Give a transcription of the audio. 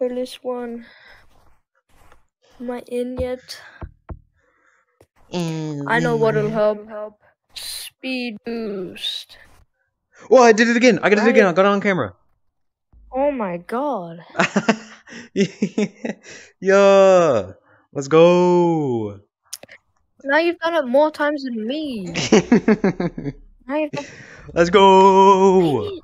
for this one. Am I in yet? And I know what'll help. Help. Speed boost. Well, I did it again. I got it again. I got it on camera. Oh my god. yeah. Let's go. Now you've done it more times than me. Now you've done Let's go.